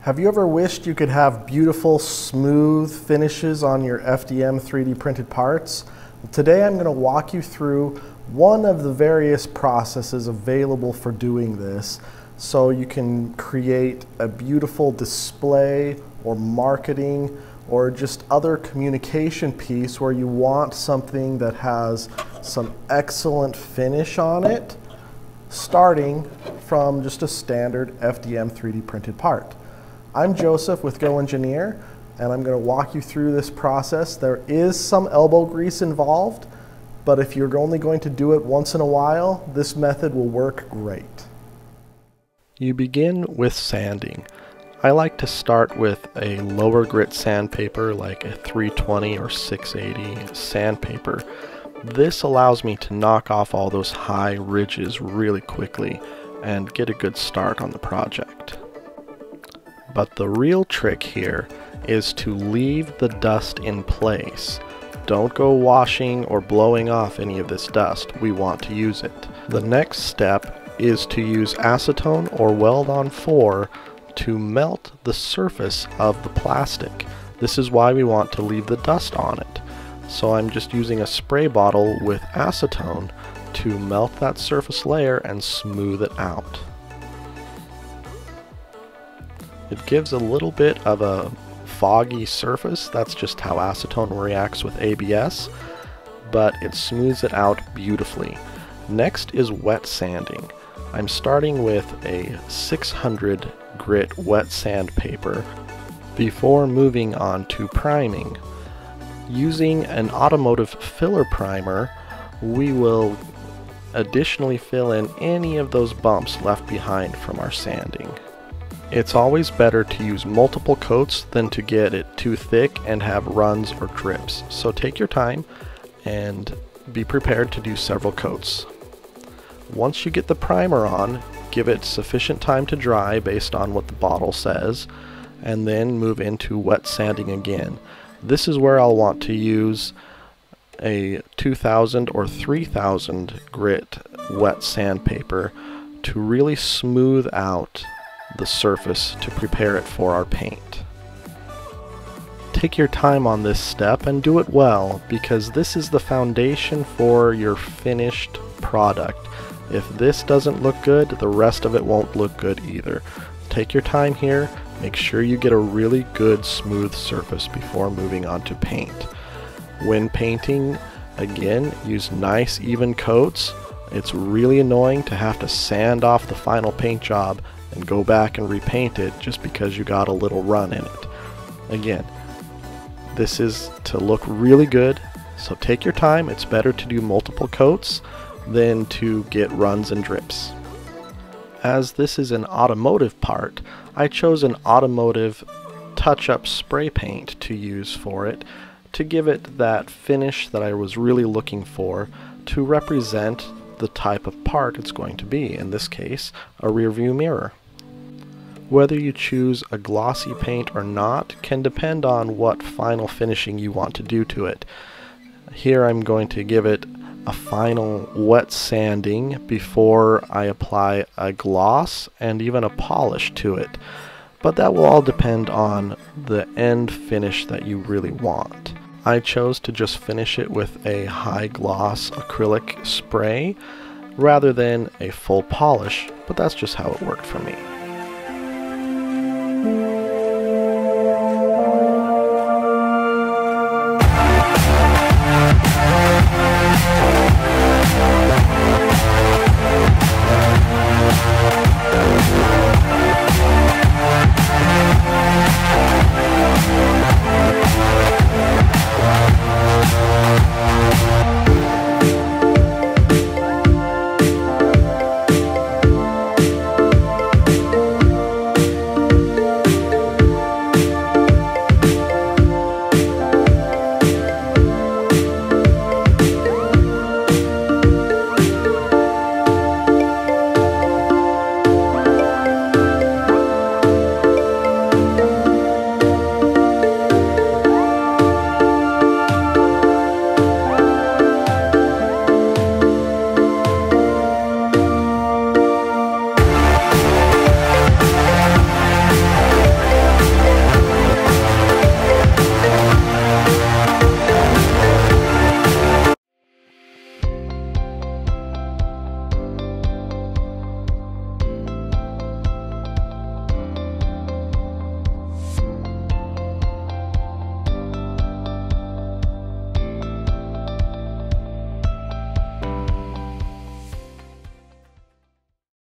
Have you ever wished you could have beautiful, smooth finishes on your FDM 3D printed parts? Today I'm going to walk you through one of the various processes available for doing this so you can create a beautiful display or marketing or just other communication piece where you want something that has some excellent finish on it starting from just a standard FDM 3D printed part. I'm Joseph with GoEngineer and I'm going to walk you through this process. There is some elbow grease involved, but if you're only going to do it once in a while, this method will work great. You begin with sanding. I like to start with a lower grit sandpaper like a 320 or 680 sandpaper. This allows me to knock off all those high ridges really quickly and get a good start on the project. But the real trick here is to leave the dust in place. Don't go washing or blowing off any of this dust. We want to use it. The next step is to use acetone or Weld-On 4 to melt the surface of the plastic. This is why we want to leave the dust on it. So I'm just using a spray bottle with acetone to melt that surface layer and smooth it out. It gives a little bit of a foggy surface, that's just how acetone reacts with ABS, but it smooths it out beautifully. Next is wet sanding. I'm starting with a 600 grit wet sandpaper before moving on to priming. Using an automotive filler primer, we will additionally fill in any of those bumps left behind from our sanding. It's always better to use multiple coats than to get it too thick and have runs or drips. So take your time and be prepared to do several coats. Once you get the primer on, give it sufficient time to dry based on what the bottle says, and then move into wet sanding again. This is where I'll want to use a 2000 or 3000 grit wet sandpaper to really smooth out the surface to prepare it for our paint. Take your time on this step and do it well because this is the foundation for your finished product. If this doesn't look good, the rest of it won't look good either. Take your time here, make sure you get a really good smooth surface before moving on to paint. When painting, again, use nice even coats. It's really annoying to have to sand off the final paint job and go back and repaint it just because you got a little run in it. Again, this is to look really good, so take your time. It's better to do multiple coats than to get runs and drips. As this is an automotive part, I chose an automotive touch-up spray paint to use for it to give it that finish that I was really looking for to represent the type of part it's going to be, in this case, a rear view mirror. Whether you choose a glossy paint or not can depend on what final finishing you want to do to it. Here I'm going to give it a final wet sanding before I apply a gloss and even a polish to it. But that will all depend on the end finish that you really want. I chose to just finish it with a high gloss acrylic spray rather than a full polish, but that's just how it worked for me.